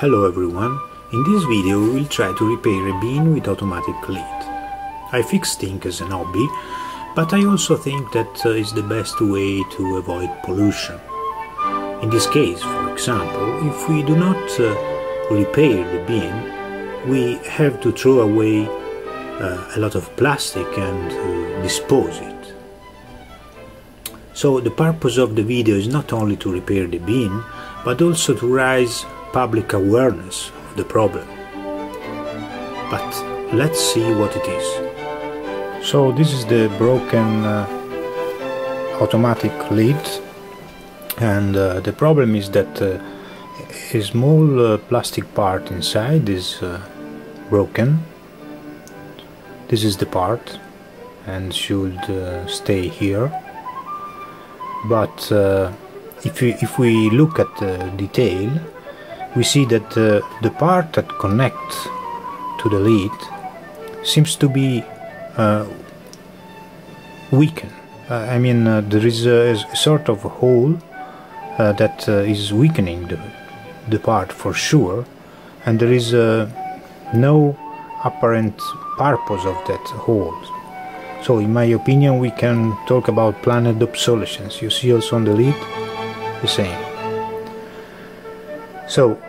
Hello everyone, in this video we will try to repair a bin with automatic lid. I fix things as an hobby, but I also think that uh, is the best way to avoid pollution. In this case, for example, if we do not uh, repair the bin, we have to throw away uh, a lot of plastic and uh, dispose it. So the purpose of the video is not only to repair the bin, but also to raise public awareness of the problem. But let's see what it is. So this is the broken uh, automatic lid and uh, the problem is that uh, a small uh, plastic part inside is uh, broken. This is the part and should uh, stay here. But if we, if we look at the detail, we see that uh, the part that connects to the lead seems to be uh, weakened. Uh, I mean, uh, there is a, a, sort of hole uh, that uh, is weakening the, the part for sure, and there is no apparent purpose of that hole. So, in my opinion, we can talk about planned obsolescence. You see also on the lead the same. So,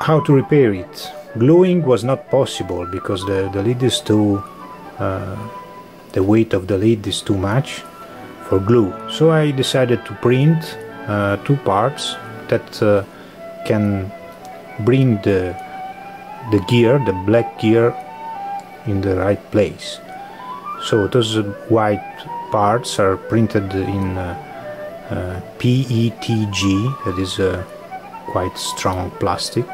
how to repair it? Gluing was not possible because the, the lid is too, uh, the weight of the lid is too much for glue. So I decided to print uh, two parts that uh, can bring the, the gear, the black gear, in the right place. So those white parts are printed in uh, uh, PETG, that is a quite strong plastic.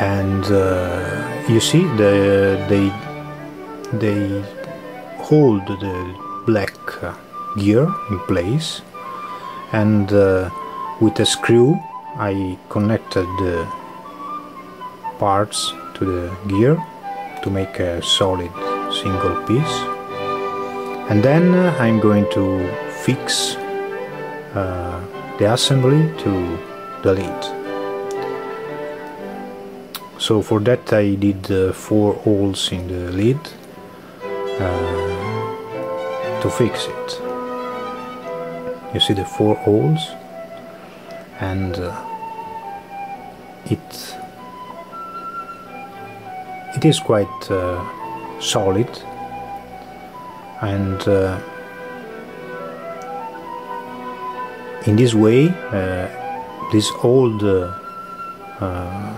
And uh, you see the, they they hold the black uh, gear in place. And uh, with a screw I connected the parts to the gear to make a solid single piece. And then uh, I'm going to fix uh, the assembly to the lid. So for that I did uh, four holes in the lid uh, to fix it. You see the four holes and uh, it it is quite uh, solid and in this way uh, this old uh, uh,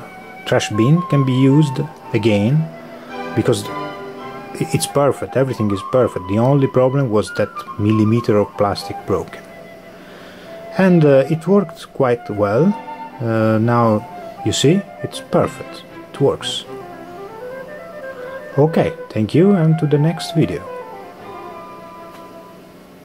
trash bin can be used again because it's perfect. Everything is perfect. The only problem was that millimeter of plastic broken and uh, it worked quite well. Uh, now you see it's perfect. It works. Okay thank you and to the next video